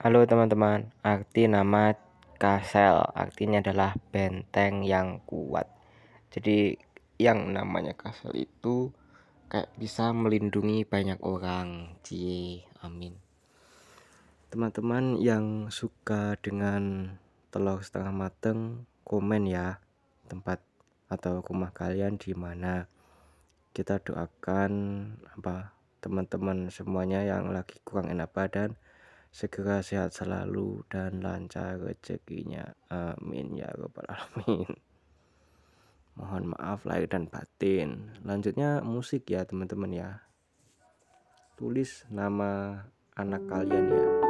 Halo teman-teman, arti nama Kasel artinya adalah benteng yang kuat. Jadi yang namanya Kasel itu kayak bisa melindungi banyak orang. Cie, amin. Teman-teman yang suka dengan telur setengah mateng, komen ya tempat atau rumah kalian di mana. Kita doakan apa teman-teman semuanya yang lagi kurang enak badan segera sehat selalu dan lancar rezekinya. Amin ya robbal alamin. Mohon maaf lahir dan batin. Lanjutnya musik ya teman-teman ya. Tulis nama anak kalian ya